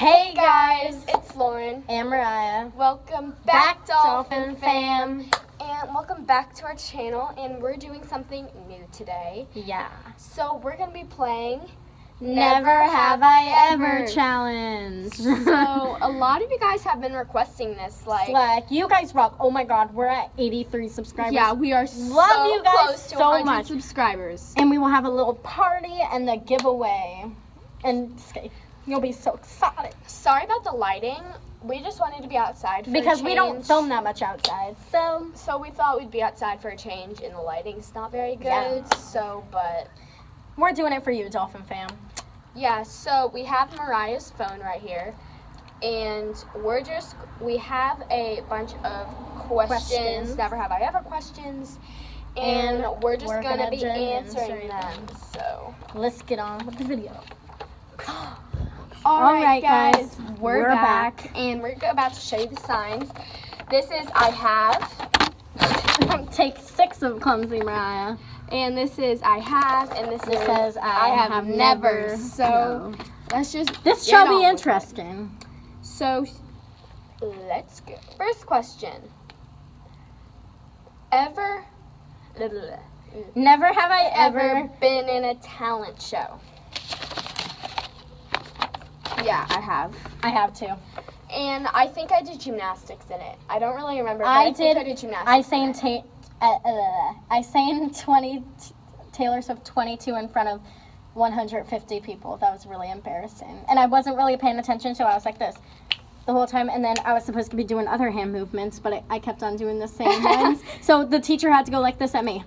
Hey guys, it's Lauren. and Mariah. Welcome back, Back, Dolphin, Dolphin fam. And welcome back to our channel. And we're doing something new today. Yeah. So we're gonna be playing. Never have I ever Ever. challenge. So a lot of you guys have been requesting this. Like, Slack, you guys rock. Oh my god, we're at 83 subscribers. yeah, we are Love so you guys close to so 100 much. subscribers. And we will have a little party and the giveaway. And okay, you'll be so excited. Sorry about the lighting. We just wanted to be outside for a Because we don't film that much outside. So, So we thought we'd be outside for a change, and the lighting's not very good. Yeah. So, but we're doing it for you, Dolphin fam. Yeah, so we have Mariah's phone right here. And we're just, we have a bunch of questions, Questions. never have I ever questions. And, And we're just we're going to gonna be answering answer them. So, Let's get on with the video. all right, guys, we're, we're back, back. And we're about to show you the signs. This is I have, Take six of Clumsy Mariah. and this is I have, and this is says I, have, never. So, No. let's just. This shall be interesting. So, let's go. First question. Ever, Never have I ever ever. been in a talent show? Yeah, I have. I have too. And I think I did gymnastics in it. I don't really remember. I I, did- I did gymnastics. I sang ta- uh, uh, I sang 20 Taylor Swift 22 in front of 150 people. That was really embarrassing. And I wasn't really paying attention, so I was like this the whole time. And then I was supposed to be doing other hand movements, but I, I kept on doing the same ones. So the teacher had to go like this at me.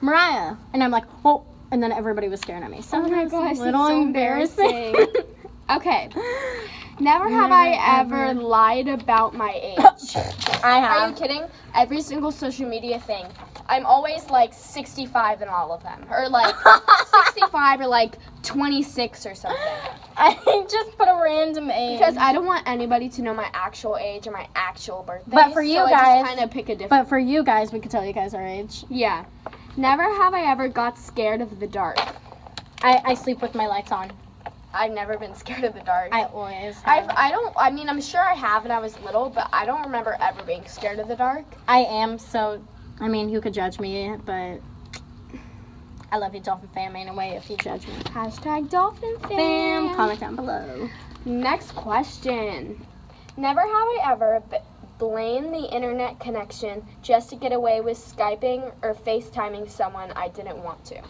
Mariah. And I'm like, oh. And then everybody was staring at me. So Oh it my was gosh, little so embarrassing. Okay. Never have Never I ever ever. lied about my age. I have. Are you kidding? Every single social media thing. I'm always like 65 in all of them. Or like 65 or like 26 or something. I just put a random age. Because I don't want anybody to know my actual age or my actual birthday. But for you so guys- kind of pick a different. But for you guys, we could tell you guys our age. yeah. Never have I ever got scared of the dark. I, I sleep with my lights on. I've never been scared of the dark. I always I have. I don't. I mean, I'm sure I have when I was little, but I don't remember ever being scared of the dark. I am so. I mean, you could judge me, but I love you, Dolphin fam. Anyway, if you judge me, Hashtag dolphin fam, comment down below. Next question. Never have I ever blamed the internet connection just to get away with Skyping or FaceTiming someone I didn't want to.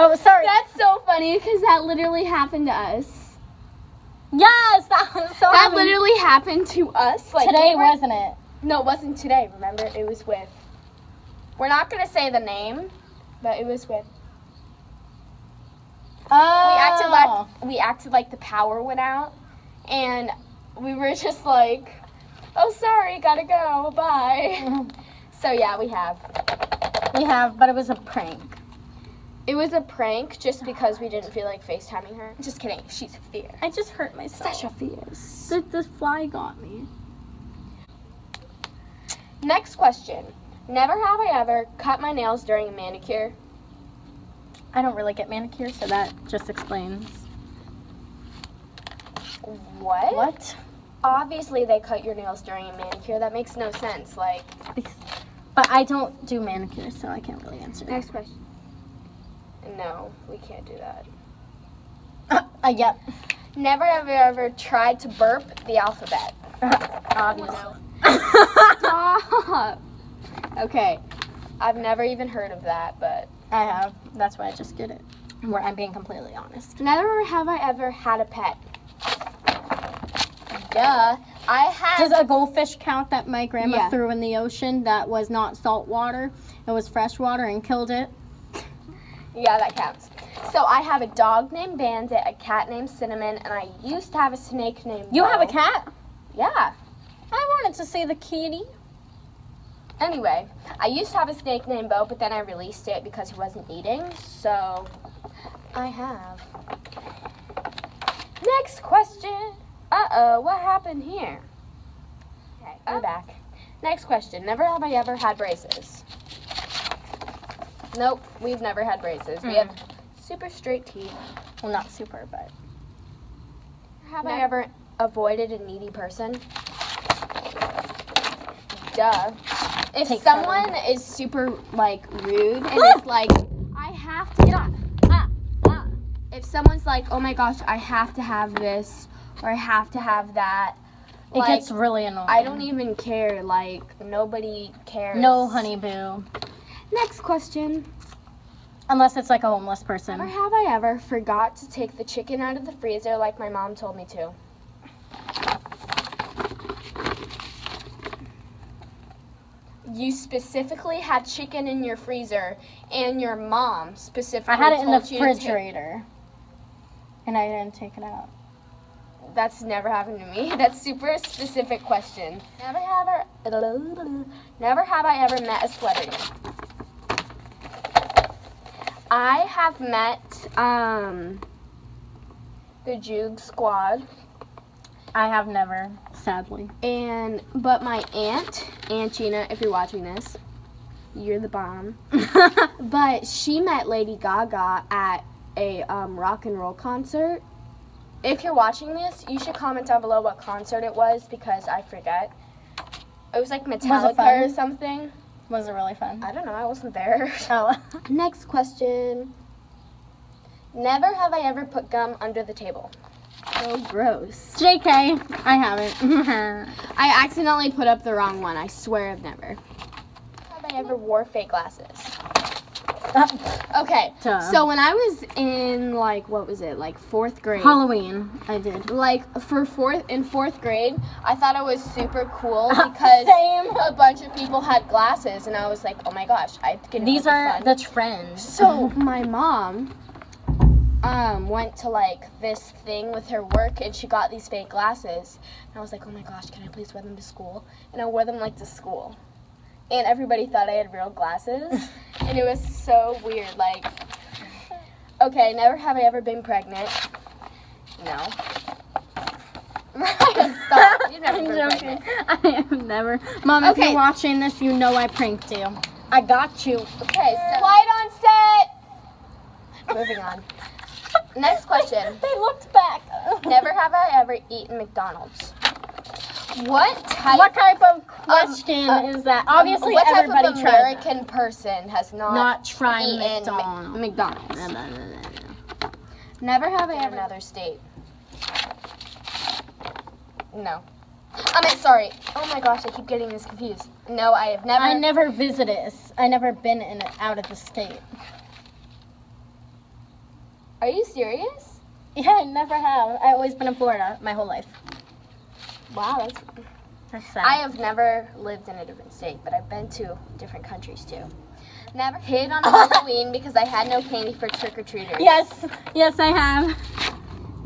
Oh, sorry. That's so funny because that literally happened to us. yes, that was so. That happy. literally happened to us. Like today we were- wasn't it? No, it wasn't today. Remember, it was with. We're not gonna say the name, but it was with. Oh. We acted like oh. we acted like the power went out, and we were just like, "Oh, sorry, gotta go, bye." Mm-hmm. So yeah, we have. we have, but it was a prank. It was a prank just because we didn't feel like FaceTiming her. Just kidding. She's fierce. I just hurt myself. Such a fierce. The, the fly got me. Next question. Never have I ever cut my nails during a manicure. I don't really get manicures, so that just explains. What? What? Obviously, they cut your nails during a manicure. That makes no sense. Like, But I don't do manicures, so I can't really answer. That. Next question. No, we can't do that. uh, yep. Never have I ever tried to burp the alphabet. Obviously. Stop. Okay. I've never even heard of that, but I have. That's why I just get it. Where I'm being completely honest. never have I ever had a pet. Duh. I had. Does a goldfish count that my grandma Yeah. threw in the ocean that was not salt water? It was fresh water and killed it. Yeah, that counts. So I have a dog named Bandit, a cat named Cinnamon, and I used to have a snake named. You have a cat? Yeah. I wanted to see the kitty. Anyway, I used to have a snake named Bo, but then I released it because he wasn't eating. So I have. Next question. Uh oh, what happened here? Okay, we're back. Next question. Never have I ever had braces. Nope, we've never had braces. We have super straight teeth. Well, not super, but Have I ever avoided a needy person? Duh. If Take someone is super like rude and it's like, I have to. Get Ah, ah. If someone's like, oh my gosh, I have to have this or I have to have that, It like, gets really annoying. I don't even care. Like nobody cares. No, honey boo. Next question. Unless it's like a homeless Never person. have I ever forgot to take the chicken out of the freezer like my mom told me to. You specifically had chicken in your freezer, and your mom specifically I had it in the told you to take- refrigerator. And I didn't take it out. That's never happened to me. That's super specific question. Never have I, never have I ever met a celebrity. I have met um the Juke Squad I have never, sadly. and but my aunt, Aunt Gina, if you're watching this, you're the bomb. But she met Lady Gaga at a um, rock and roll concert. If you're watching this, you should comment down below what concert it was because I forget. It was like Metallica fun? or something. Was it really fun? I don't know. I wasn't there. Oh. Next question. Never have I ever put gum under the table. So gross. JK, I haven't. I accidentally put up the wrong one. I swear I've never. Have I ever wore fake glasses? Okay. Duh. So when I was in like what was it like fourth grade? Halloween, I did. like for fourth in fourth grade, I thought it was super cool because a bunch of people had glasses, and I was like, oh my gosh, I get These are the trends. So my mom um went to like this thing with her work, and she got these fake glasses, and I was like, oh my gosh, can I please wear them to school? And I wore them like to school, and everybody thought I had real glasses, and it was so weird. Like, okay, never have I ever been pregnant. No. Stop. You've never I'm been joking. pregnant. I have never. Mom, if you're watching this, you know I pranked you. I got you. Okay, slide on set. Moving on. Next question. They looked back. Never have I ever eaten McDonald's. What type? What type of question uh, is that? Obviously, what type everybody of tried. American person has not, Not eaten McDonald's. McDonald's? No, no, no, no, no. Never have I ever another state. No. I mean, sorry. Oh my gosh, I keep getting this confused. No, I have never. I never visited. I never been in out of the state. Are you serious? Yeah, I never have. I've always been in Florida my whole life. Wow, that's. That's sad. I have never lived in a different state, but I've been to different countries too. Never hid on Halloween because I had no candy for trick or treaters. Yes, yes, I have.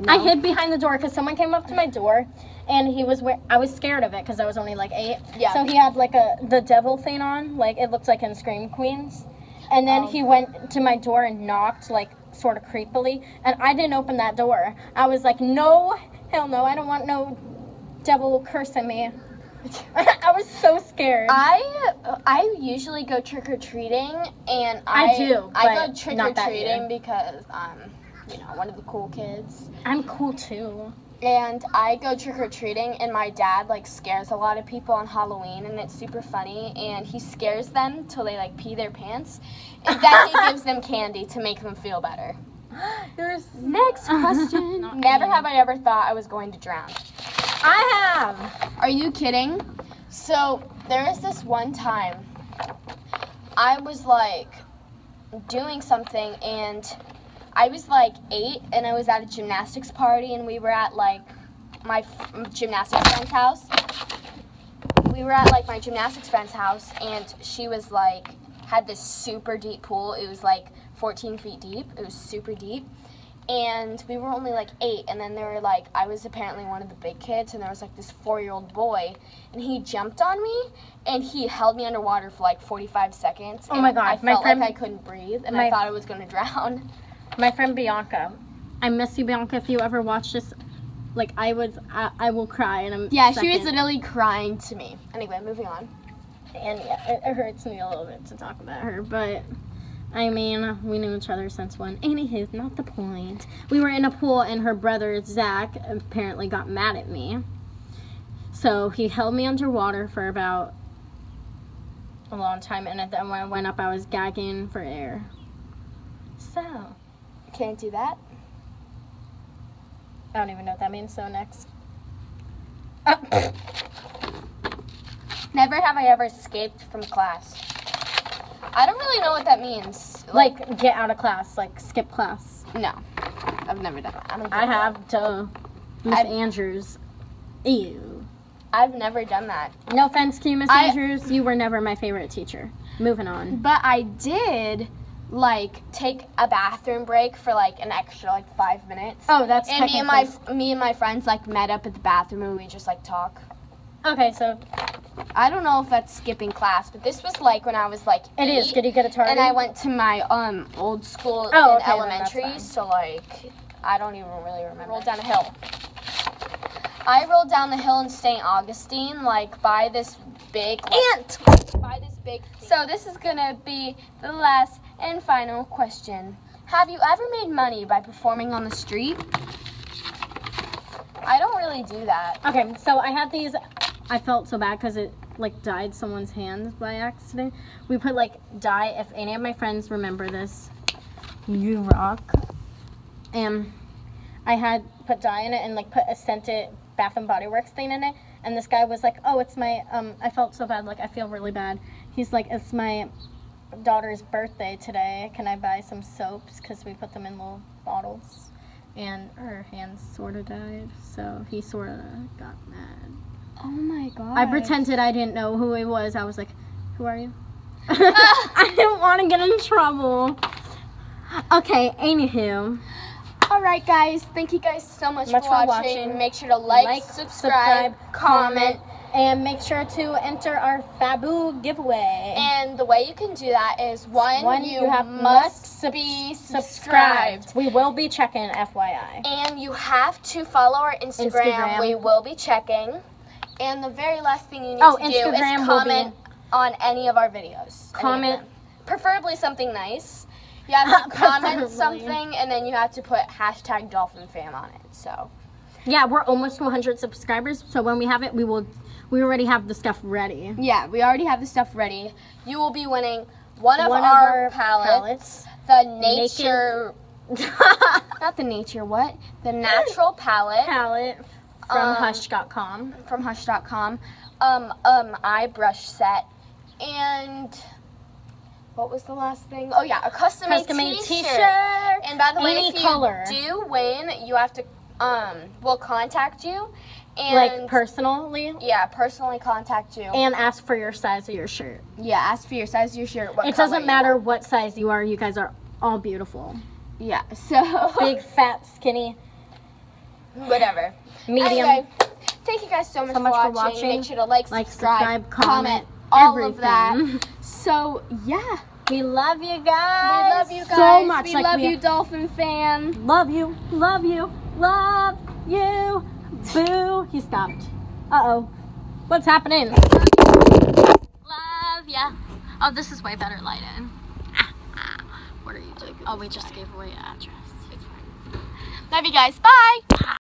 I hid behind the door because someone came up to my door, and he was I was scared of it because I was only like eight. Yeah. So he had like a the devil thing on, like it looked like in Scream Queens, and then Oh. he went to my door and knocked like sort of creepily, and I didn't open that door. I was like, no, hell no, I don't want no devil cursing me. I was so scared. I I usually go trick or treating, and I I do, I go trick or not that year. treating because I'm you know one of the cool kids, I'm cool too. and I go trick or treating, and my dad like scares a lot of people on Halloween, and it's super funny, and he scares them till they like pee their pants, and then he gives them candy to make them feel better. There's Next question. Never have I ever thought I was going to drown. I have. Are you kidding? So there is this one time I was like doing something and I was like eight and I was at a gymnastics party and we were at like my gymnastics friend's house. We were at like my gymnastics friend's house and she was like had this super deep pool. It was like 14 feet deep. It was super deep and we were only like eight and then they were like i was apparently one of the big kids and there was like this four year old boy and he jumped on me and he held me underwater for like 45 seconds Oh and my God, i my felt friend- like i couldn't breathe and i thought i was going to drown My friend Bianca. I miss you, Bianca. If you ever watch this, like I was, I, I will cry. And I'm yeah she was literally crying to me anyway moving on and yeah, it, it hurts me a little bit to talk about her, but I mean, we knew each other since when. Anywho, not the point. We were in a pool, and her brother Zach apparently got mad at me. So he held me underwater for about a long time, and then when I went up, I was gagging for air. So, Can't do that. I don't even know what that means. So next. Never have I ever escaped from class. I don't really know what that means. like get out of class, like skip class. no, I've never done that. I, don't I have to Miss Andrews. Ew. I've never done that. No offense to you, Miss Andrews. You were never my favorite teacher. Moving on. But I did like take a bathroom break for like an extra like five minutes. Oh, that's and me and my me and my friends like met up at the bathroom and we just like talk. Okay, so I don't know if that's skipping class, but this was like when I was like it is. eight, Did you get a target? and I went to my um old school Oh, in okay, elementary, so like I don't even really remember. Rolled down a hill. I rolled down the hill in St. Augustine, like by this big ant. By this big. So this is gonna be the last and final question. Have you ever made money by performing on the street? I don't really do that. Okay, so I have these. I felt so bad because it like dyed someone's hands by accident. We put like dye. If any of my friends remember this, you rock. And I had put dye in it and like put a scented Bath and Body Works thing in it. And this guy was like, "Oh, it's my um." I felt so bad. Like I feel really bad. He's like, "It's my daughter's birthday today. Can I buy some soaps? Because we put them in little bottles." And her hands sort of died, so he sort of got mad. Oh my god. I pretended I didn't know who it was. I was like, "Who are you?" I didn't want to get in trouble. Okay, anywho, All right, guys. Thank you guys so much, Much for, watching. watching. Make sure to like, subscribe, comment, and make sure to enter our Fabu giveaway. and the way you can do that is one, One, you, you have must be subscribed. subscribed. We will be checking, FYI. And you have to follow our Instagram. Instagram. We will be checking. And the very last thing you need Oh, to do is comment on any of our videos. Comment. Preferably something nice. You have to comment something and then you have to put hashtag dolphin fam on it. So Yeah, we're almost to 100 subscribers, so when we have it, we will. We already have the stuff ready. yeah, we already have the stuff ready. You will be winning one of, One our, of palettes, the Naked- nature not the nature what? The natural palette. palette from Um, Hush.com. from Hush.com, um, um, eye brush set, and what was the last thing? Oh yeah, a custom made t-shirt. And by the way, Any if you color. do win, you have to, um, we'll contact you, and like personally, yeah, personally contact you. and ask for your size of your shirt. yeah, ask for your size of your shirt. What It doesn't matter what size you are. You guys are all beautiful. Yeah, so Big, fat, skinny, whatever. medium. Anyway, thank you guys so much, So much for, for watching. watching. Make sure to like, Like, subscribe, subscribe, comment, all of that. So yeah. We love you guys. We love you guys. so much. We like love we you, Dolphin fan. Love you. Love you. Love you. Boo. He stopped. Uh oh. What's happening? Love ya. Oh, this is way better lighting. What are you doing? Oh, we just gave away address. Love you guys. Bye.